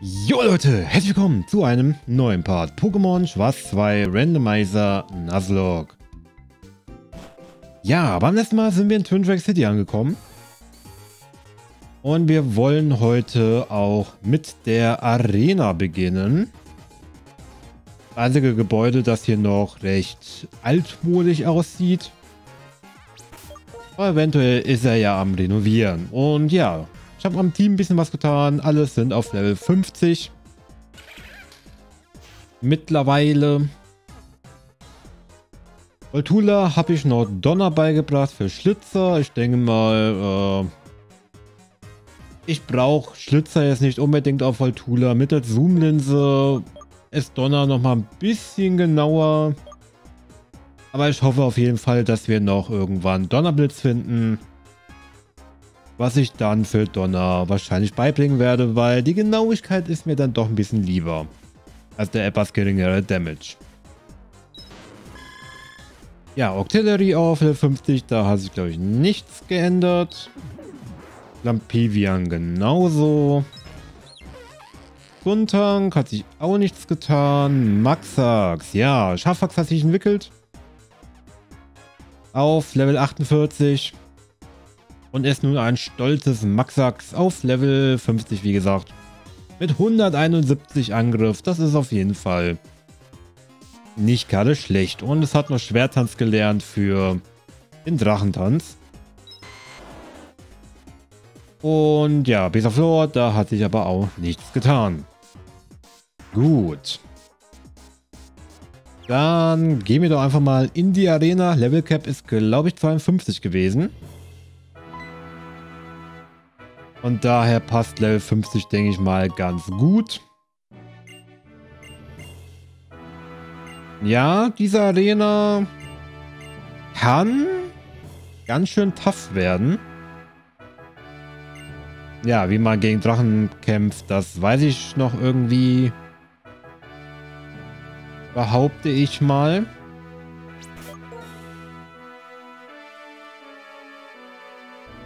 Jo Leute, herzlich willkommen zu einem neuen Part Pokémon Schwarz 2 Randomizer Nuzlocke. Ja, beim letzten Mal sind wir in Twin Drake City angekommen. Und wir wollen heute auch mit der Arena beginnen. Das einzige Gebäude, das hier noch recht altmodisch aussieht. Aber eventuell ist er ja am Renovieren. Und ja, ich habe am Team ein bisschen was getan. Alles sind auf Level 50. Mittlerweile. Voltula habe ich noch Donner beigebracht für Schlitzer. Ich denke mal, äh, ich brauche Schlitzer jetzt nicht unbedingt auf Voltula. Mit der Zoomlinse ist Donner noch mal ein bisschen genauer. Aber ich hoffe auf jeden Fall, dass wir noch irgendwann Donnerblitz finden was ich dann für Donner wahrscheinlich beibringen werde, weil die Genauigkeit ist mir dann doch ein bisschen lieber als der etwas geringere Damage. Ja, Octillery auf Level 50, da hat sich glaube ich nichts geändert. Lampivian genauso. Guntank hat sich auch nichts getan. Maxax, ja, Schafax hat sich entwickelt. Auf Level 48 und ist nun ein stolzes Maxax auf Level 50, wie gesagt. Mit 171 Angriff, das ist auf jeden Fall nicht gerade schlecht. Und es hat noch Schwertanz gelernt für den Drachentanz. Und ja, Besaflor, da hat sich aber auch nichts getan. Gut. Dann gehen wir doch einfach mal in die Arena. Level Cap ist, glaube ich, 52 gewesen. Und daher passt Level 50, denke ich mal, ganz gut. Ja, diese Arena kann ganz schön tough werden. Ja, wie man gegen Drachen kämpft, das weiß ich noch irgendwie. Behaupte ich mal.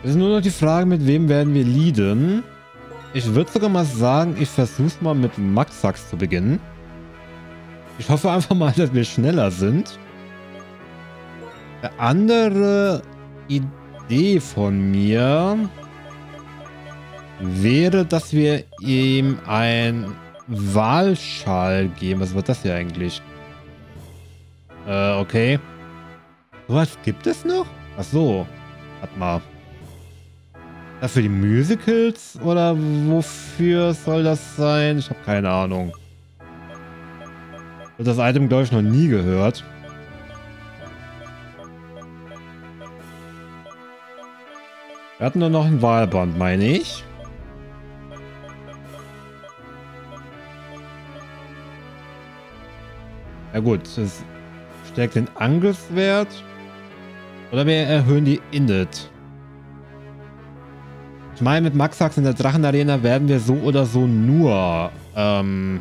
Es ist nur noch die Frage, mit wem werden wir leaden. Ich würde sogar mal sagen, ich versuche mal mit Maxax zu beginnen. Ich hoffe einfach mal, dass wir schneller sind. Eine andere Idee von mir wäre, dass wir ihm ein Wahlschal geben. Was wird das hier eigentlich? Äh, okay. Was gibt es noch? Ach so. Warte mal. Für die Musicals? Oder wofür soll das sein? Ich habe keine Ahnung. Ich das Item, glaube ich, noch nie gehört. Wir hatten doch noch ein Wahlband, meine ich. Ja gut, es stärkt den Angriffswert. Oder wir erhöhen die Init. Ich meine, mit Maxax in der Drachenarena werden wir so oder so nur ähm,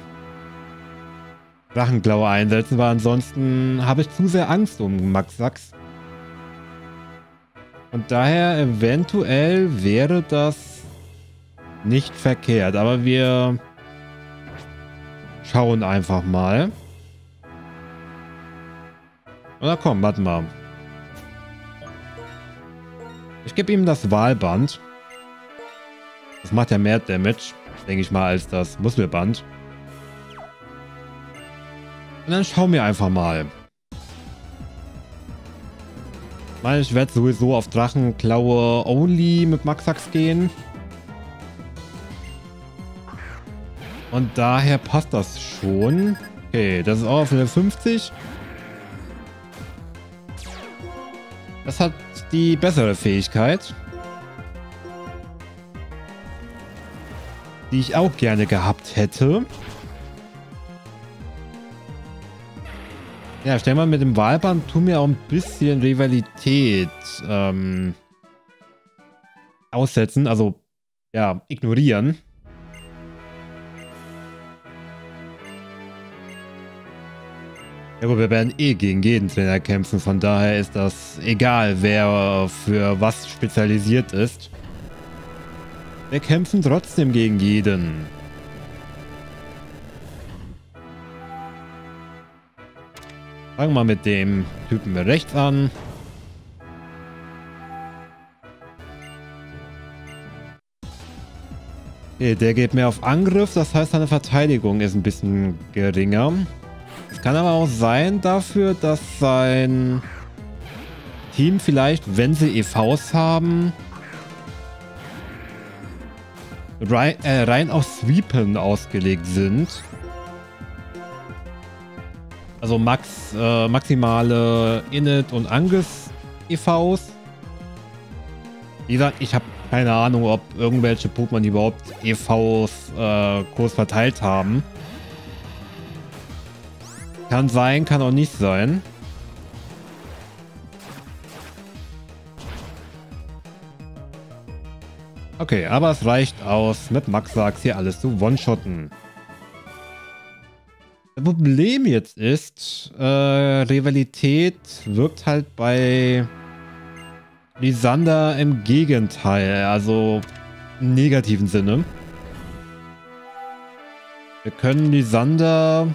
Drachenklaue einsetzen, weil ansonsten habe ich zu sehr Angst um Maxax. Und daher eventuell wäre das nicht verkehrt, aber wir schauen einfach mal. Oder komm, warte mal. Ich gebe ihm das Wahlband. Das macht ja mehr Damage, denke ich mal, als das Muskelband. Und dann schauen wir einfach mal. Ich meine, ich werde sowieso auf Drachenklaue Only mit Maxax gehen. Und daher passt das schon. Okay, das ist auch auf Level 50. Das hat die bessere Fähigkeit. Die ich auch gerne gehabt hätte. Ja, stell mal mit dem Wahlband tun mir auch ein bisschen Rivalität ähm, aussetzen, also ja, ignorieren. Ja gut, wir werden eh gegen jeden Trainer kämpfen, von daher ist das egal, wer für was spezialisiert ist. Wir kämpfen trotzdem gegen jeden. Fangen wir mit dem Typen rechts an. Okay, der geht mehr auf Angriff, das heißt seine Verteidigung ist ein bisschen geringer. Es kann aber auch sein dafür, dass sein Team vielleicht, wenn sie EVs haben, rein, äh, rein auf Sweepen ausgelegt sind. Also Max, äh, maximale Init und Angus EVs. Wie gesagt, ich habe keine Ahnung, ob irgendwelche Pokémon überhaupt EVs äh, groß verteilt haben. Kann sein, kann auch nicht sein. Okay, aber es reicht aus, mit Maxax hier alles zu one-shotten. Das Problem jetzt ist, äh, Rivalität wirkt halt bei Lisander im Gegenteil, also im negativen Sinne. Wir können Lisander...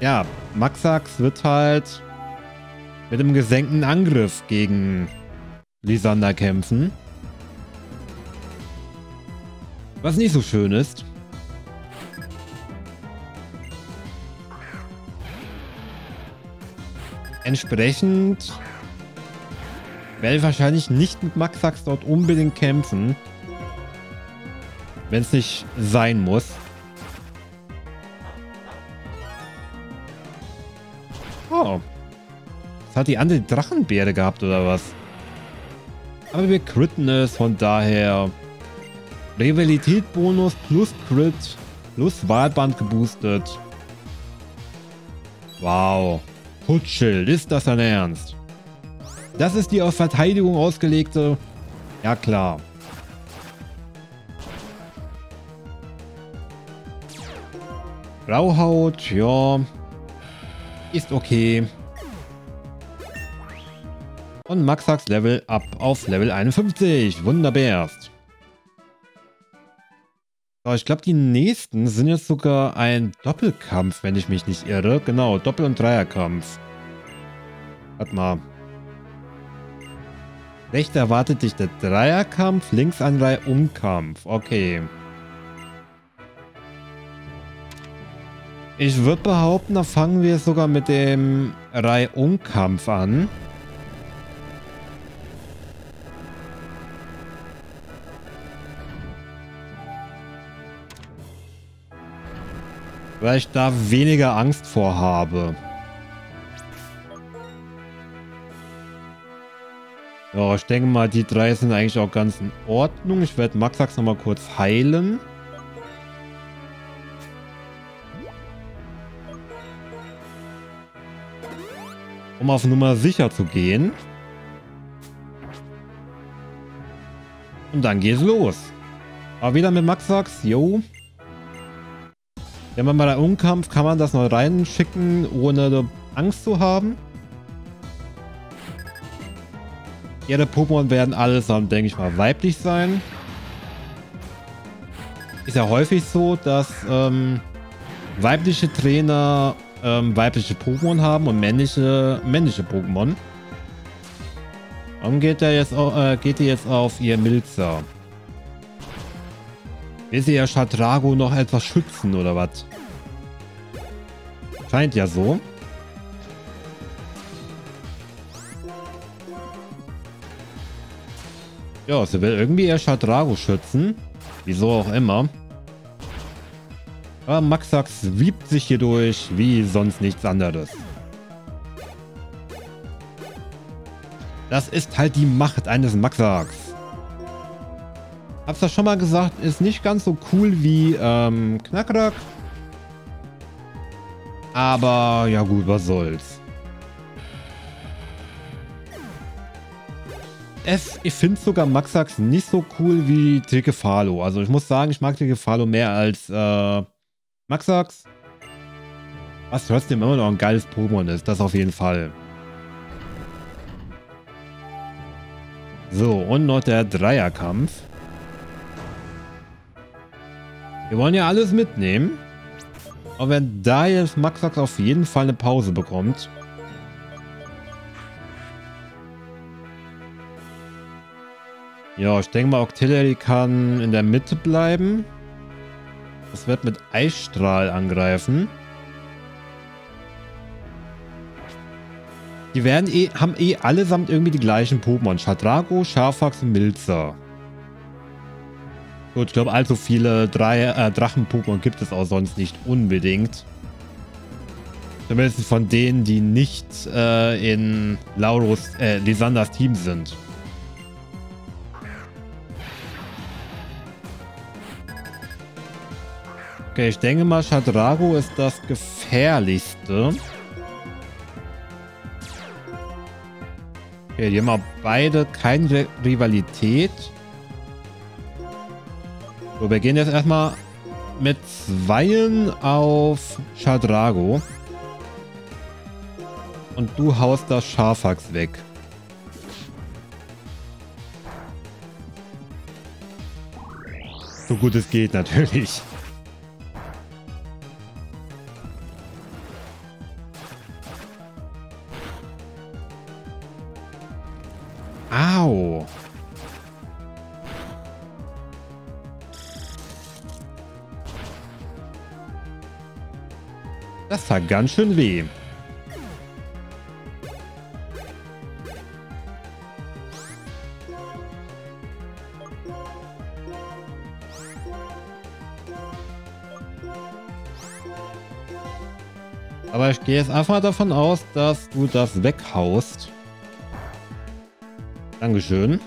Ja, Maxax wird halt mit einem gesenkten Angriff gegen Lisander kämpfen. Was nicht so schön ist. Entsprechend werde ich wahrscheinlich nicht mit Maxax dort unbedingt kämpfen. Wenn es nicht sein muss. Oh. Das hat die andere Drachenbeere gehabt, oder was? Aber wir critten es, von daher... Rivalität-Bonus plus Crit plus Wahlband geboostet. Wow. Putschild, ist das dein Ernst? Das ist die auf Verteidigung ausgelegte... Ja, klar. Grauhaut, ja. Ist okay. Und Maxax Level up auf Level 51. Wunderbarst. So, ich glaube, die nächsten sind jetzt sogar ein Doppelkampf, wenn ich mich nicht irre. Genau, Doppel- und Dreierkampf. Warte mal. Rechts erwartet dich der Dreierkampf, links ein Reihe-Umkampf. Okay. Ich würde behaupten, da fangen wir sogar mit dem Reihe-Umkampf an. Weil ich da weniger Angst vor habe. Ja, ich denke mal, die drei sind eigentlich auch ganz in Ordnung. Ich werde Maxax nochmal kurz heilen. Um auf Nummer sicher zu gehen. Und dann geht's los. Aber wieder mit Maxax, jo. Wenn man bei der Umkampf kann man das noch reinschicken, ohne Angst zu haben. Ihre Pokémon werden allesamt, denke ich mal, weiblich sein. Ist ja häufig so, dass ähm, weibliche Trainer ähm, weibliche Pokémon haben und männliche männliche Pokémon. Warum geht er jetzt, äh, geht ihr jetzt auf ihr Milzer? Will sie ja Shatrago noch etwas schützen oder was? Scheint ja so. Ja, sie will irgendwie ihr Shadrago schützen. Wieso auch immer. Aber Maxax wiebt sich hier durch wie sonst nichts anderes. Das ist halt die Macht eines Maxax. Hab's ja schon mal gesagt, ist nicht ganz so cool wie ähm, Knackrack. Aber ja gut, was soll's. es, ich finde sogar Maxax nicht so cool wie Trikefalo. Also ich muss sagen, ich mag Trikefalo mehr als äh, Maxax. Was trotzdem immer noch ein geiles Pokémon ist, das auf jeden Fall. So, und noch der Dreierkampf. Wir wollen ja alles mitnehmen. Aber wenn da jetzt Maxax auf jeden Fall eine Pause bekommt. Ja, ich denke mal, Octillery kann in der Mitte bleiben. Das wird mit Eisstrahl angreifen. Die werden eh, haben eh allesamt irgendwie die gleichen Pokémon. Shadrago, Schafax und Milzer. Gut, ich glaube, allzu viele äh, Drachen-Pokémon gibt es auch sonst nicht unbedingt. Zumindest von denen, die nicht äh, in Lauros, äh, Lisanders Team sind. Okay, ich denke mal, Shadrago ist das gefährlichste. Okay, die haben auch beide keine Rivalität. So, wir gehen jetzt erstmal mit Zweien auf Shadrago. Und du haust das Schafax weg. So gut es geht natürlich. Ganz schön weh. Aber ich gehe jetzt einfach davon aus, dass du das weghaust. Dankeschön.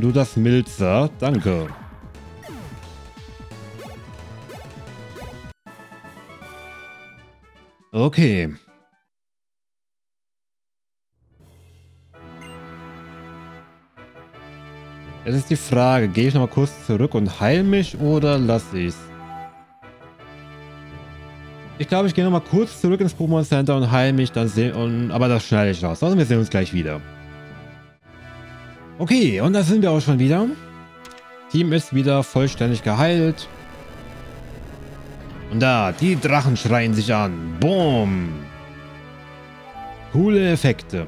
Und du das Milzer. Danke. Okay. Jetzt ist die Frage, gehe ich noch mal kurz zurück und heil mich oder lasse ich es? Ich glaube, ich gehe noch mal kurz zurück ins Pokémon Center und heile mich dann sehen. aber das schneide ich raus. Also wir sehen uns gleich wieder. Okay, und da sind wir auch schon wieder. Team ist wieder vollständig geheilt. Und da, die Drachen schreien sich an. Boom. Coole Effekte.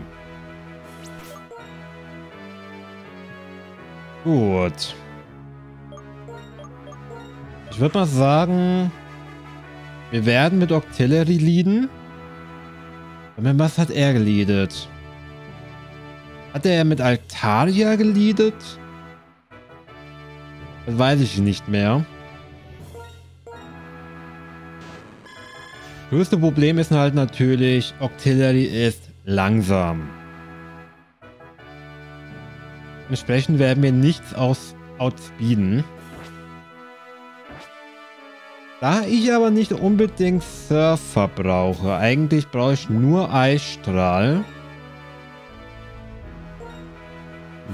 Gut. Ich würde mal sagen, wir werden mit Octillery leaden. Und was hat er geleadet? Hat er mit Altaria geleadet? Das weiß ich nicht mehr. Größte Problem ist halt natürlich, Octillery ist langsam. Entsprechend werden wir nichts aus outspeeden. Da ich aber nicht unbedingt Surfer brauche, eigentlich brauche ich nur Eisstrahl,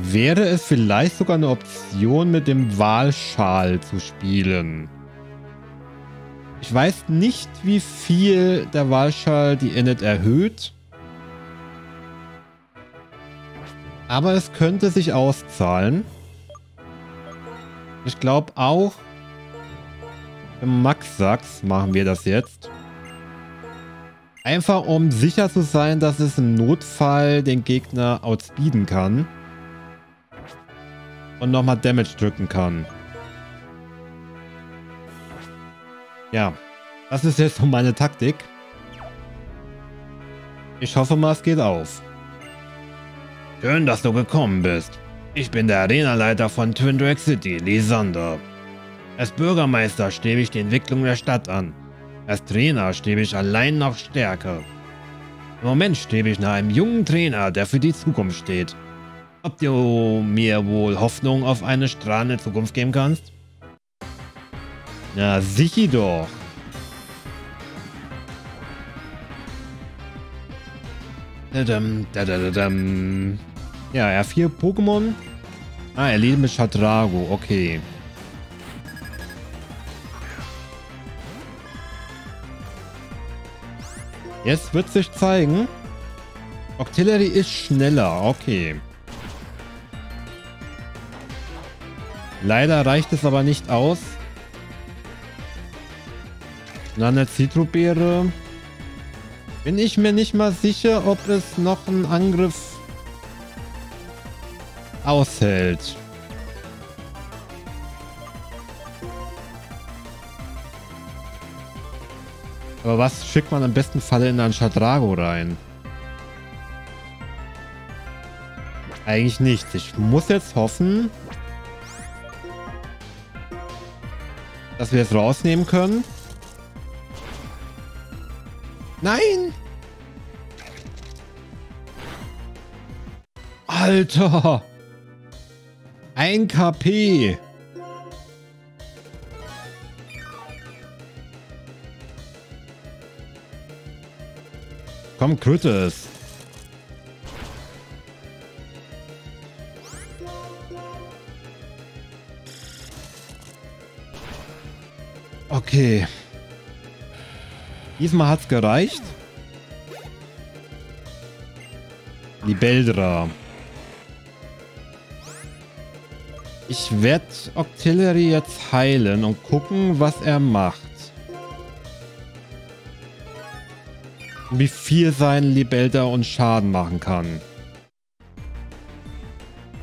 wäre es vielleicht sogar eine Option mit dem Wahlschal zu spielen. Ich weiß nicht, wie viel der Wahlschal die Init erhöht. Aber es könnte sich auszahlen. Ich glaube auch, Max Sachs machen wir das jetzt. Einfach um sicher zu sein, dass es im Notfall den Gegner outspeeden kann. Und nochmal Damage drücken kann. Ja, das ist jetzt so meine Taktik. Ich hoffe mal, es geht auf. Schön, dass du gekommen bist. Ich bin der Arenaleiter von Twin Drag City, Lisander. Als Bürgermeister strebe ich die Entwicklung der Stadt an. Als Trainer strebe ich allein nach Stärke. Im Moment strebe ich nach einem jungen Trainer, der für die Zukunft steht. Ob du mir wohl Hoffnung auf eine strahlende Zukunft geben kannst? Na, sicher doch. Ja, er hat vier Pokémon. Ah, er lebt mit Shadrago. Okay. Jetzt wird sich zeigen, Octillery ist schneller, okay. Leider reicht es aber nicht aus. Und dann eine Zitrobeere. Bin ich mir nicht mal sicher, ob es noch einen Angriff aushält. Aber was schickt man am besten Falle in einen Shadrago rein? Eigentlich nichts. Ich muss jetzt hoffen, dass wir es rausnehmen können. Nein! Alter! Ein KP! Komm, crit Okay. Diesmal hat's gereicht. Libeldra. Ich werde Octillery jetzt heilen und gucken, was er macht. Wie viel sein Libelda und Schaden machen kann.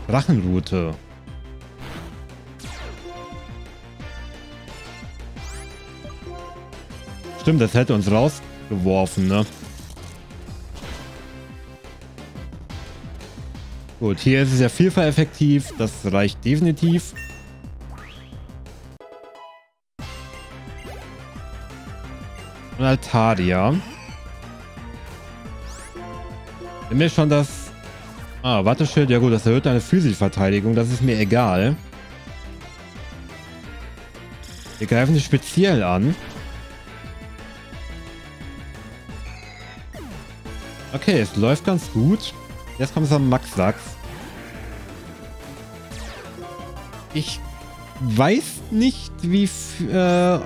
Drachenroute. Stimmt, das hätte uns rausgeworfen, ne? Gut, hier ist es ja vielfach effektiv. Das reicht definitiv. Und Altaria. Wenn mir schon das... Ah, Watteschild. Ja gut, das erhöht deine physische Verteidigung. Das ist mir egal. Wir greifen dich speziell an. Okay, es läuft ganz gut. Jetzt kommt es am Max-Sachs. Ich weiß nicht, wie äh,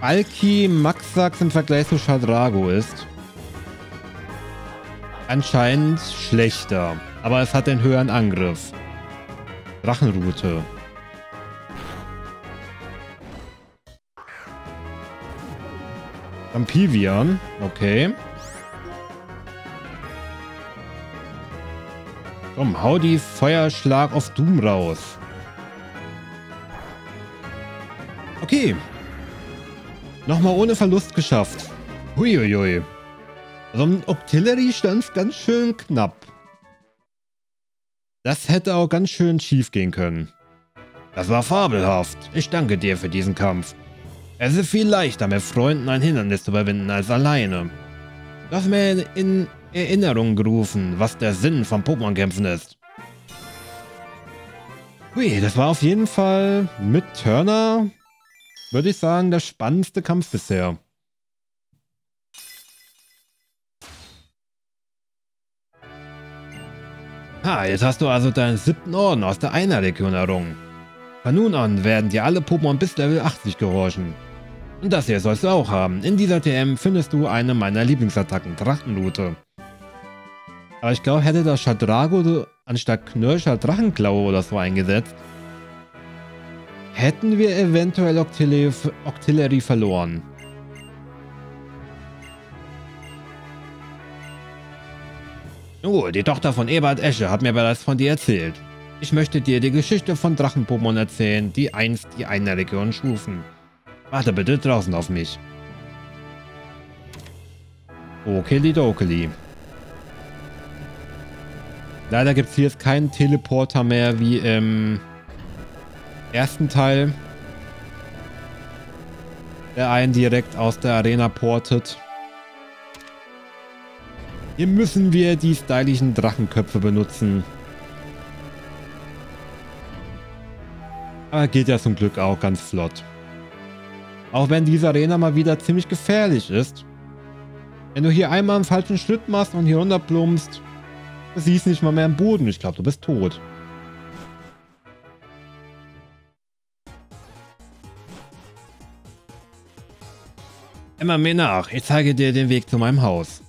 Alki Maxax im Vergleich zu Shadrago ist. Anscheinend schlechter. Aber es hat den höheren Angriff. Drachenroute. Ampivian. Okay. Komm, hau die Feuerschlag auf Doom raus. Okay. Nochmal ohne Verlust geschafft. Huiuiui. Also im Octillery stand ganz schön knapp. Das hätte auch ganz schön schief gehen können. Das war fabelhaft. Ich danke dir für diesen Kampf. Es ist viel leichter, mit Freunden ein Hindernis zu überwinden als alleine. Hast mir in Erinnerung gerufen, was der Sinn von Pokémon-Kämpfen ist. Hui, das war auf jeden Fall mit Turner, würde ich sagen, der spannendste Kampf bisher. Ha, jetzt hast du also deinen siebten Orden aus der Einer-Region errungen. Von nun an werden dir alle Pokémon bis Level 80 gehorchen. Und das hier sollst du auch haben. In dieser TM findest du eine meiner Lieblingsattacken, Drachenlute. Aber ich glaube, hätte das Shadrago anstatt Knirscher Drachenklaue oder so eingesetzt, hätten wir eventuell Octillery, Octillery verloren. Oh, die Tochter von Ebert Esche hat mir bereits von dir erzählt. Ich möchte dir die Geschichte von Drachenpokémon erzählen, die einst die eine Region schufen. Warte bitte draußen auf mich. Okeli-dokeli. Leider gibt es hier jetzt keinen Teleporter mehr wie im ersten Teil. Der einen direkt aus der Arena portet. Hier müssen wir die stylischen Drachenköpfe benutzen. Aber geht ja zum Glück auch ganz flott. Auch wenn diese Arena mal wieder ziemlich gefährlich ist. Wenn du hier einmal einen falschen Schritt machst und hier runterplumpst, du siehst nicht mal mehr im Boden. Ich glaube, du bist tot. Immer mir nach. Ich zeige dir den Weg zu meinem Haus.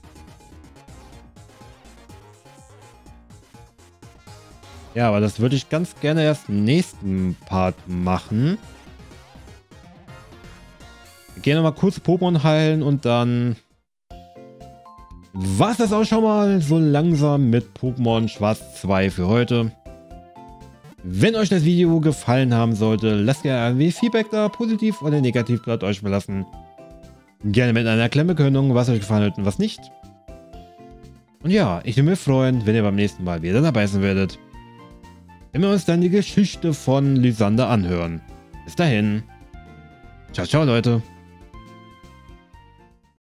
Ja, aber das würde ich ganz gerne erst im nächsten Part machen. Wir gehen nochmal kurz Pokémon heilen und dann war es das auch schon mal so langsam mit Pokémon Schwarz 2 für heute. Wenn euch das Video gefallen haben sollte, lasst gerne ein Feedback da, positiv oder negativ bleibt euch verlassen. Gerne mit einer Klemmekönung, was euch gefallen hat und was nicht. Und ja, ich würde mich freuen, wenn ihr beim nächsten Mal wieder dabei sein werdet. Wenn wir uns dann die Geschichte von Lysander anhören. Bis dahin. Ciao, ciao, Leute.